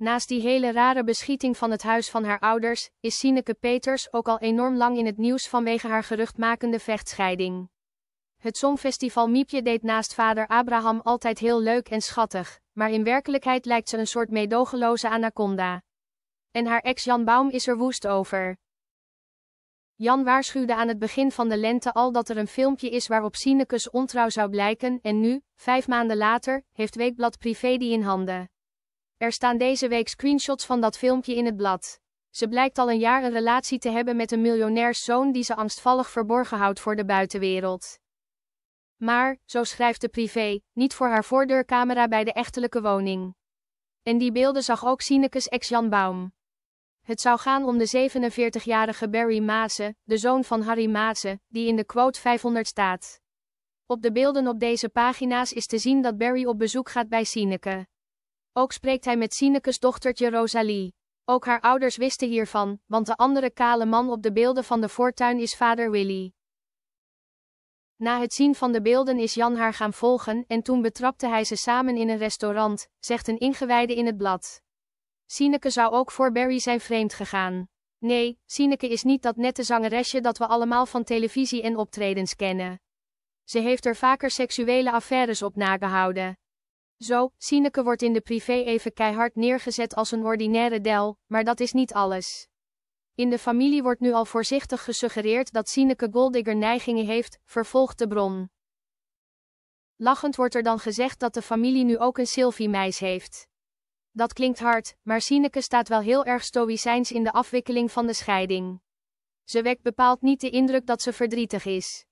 Naast die hele rare beschieting van het huis van haar ouders, is Sineke Peters ook al enorm lang in het nieuws vanwege haar geruchtmakende vechtscheiding. Het Songfestival Miepje deed naast vader Abraham altijd heel leuk en schattig, maar in werkelijkheid lijkt ze een soort meedogenloze anaconda. En haar ex Jan Baum is er woest over. Jan waarschuwde aan het begin van de lente al dat er een filmpje is waarop Sinekes ontrouw zou blijken en nu, vijf maanden later, heeft Weekblad Privé die in handen. Er staan deze week screenshots van dat filmpje in het blad. Ze blijkt al een jaar een relatie te hebben met een miljonairszoon die ze angstvallig verborgen houdt voor de buitenwereld. Maar, zo schrijft de privé, niet voor haar voordeurcamera bij de echtelijke woning. En die beelden zag ook Sinekes ex Jan Baum. Het zou gaan om de 47-jarige Barry Maase, de zoon van Harry Maase, die in de quote 500 staat. Op de beelden op deze pagina's is te zien dat Barry op bezoek gaat bij Sineke. Ook spreekt hij met Sinekes dochtertje Rosalie. Ook haar ouders wisten hiervan, want de andere kale man op de beelden van de voortuin is vader Willy. Na het zien van de beelden is Jan haar gaan volgen en toen betrapte hij ze samen in een restaurant, zegt een ingewijde in het blad. Sineke zou ook voor Barry zijn vreemd gegaan. Nee, Sineke is niet dat nette zangeresje dat we allemaal van televisie en optredens kennen. Ze heeft er vaker seksuele affaires op nagehouden. Zo, Sineke wordt in de privé even keihard neergezet als een ordinaire del, maar dat is niet alles. In de familie wordt nu al voorzichtig gesuggereerd dat Sineke Goldigger neigingen heeft, vervolgt de bron. Lachend wordt er dan gezegd dat de familie nu ook een Sylvie-meis heeft. Dat klinkt hard, maar Sineke staat wel heel erg stoïcijns in de afwikkeling van de scheiding. Ze wekt bepaald niet de indruk dat ze verdrietig is.